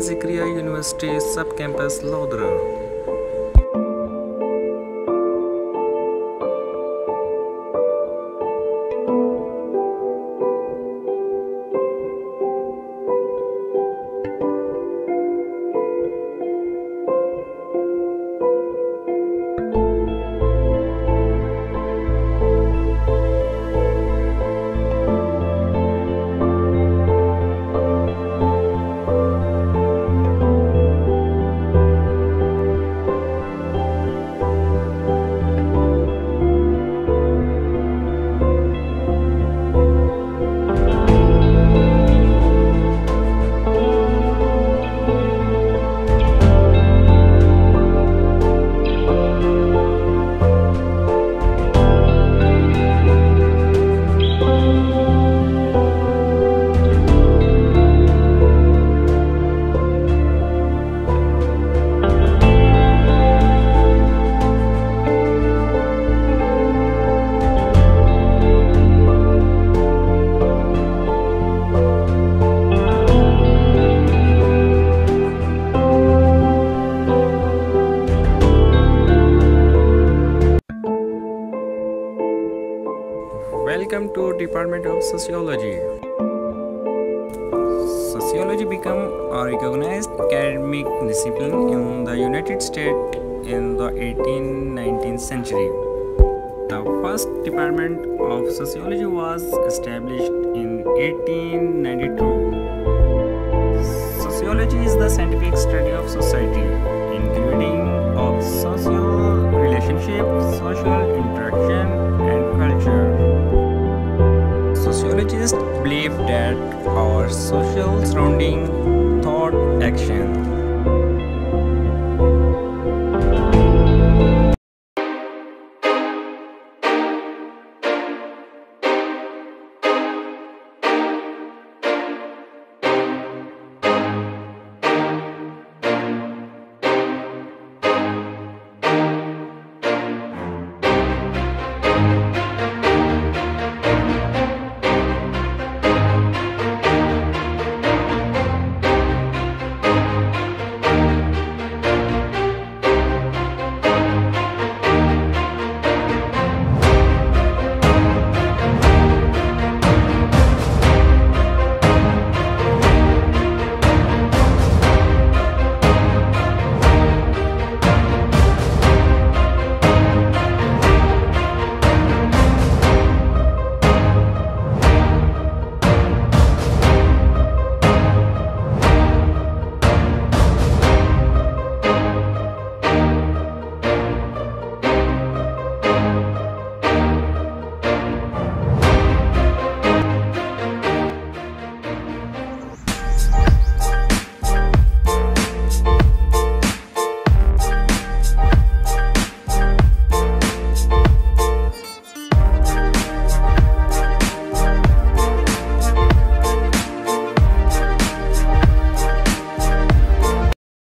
Zakariya University Subcampus Lodhran. Welcome to Department of Sociology. Sociology became a recognized academic discipline in the United States in the 18th-19th century. The first department of sociology was established in 1892. Sociology is the scientific study of society, including Sociologists believe that our social surrounding thought action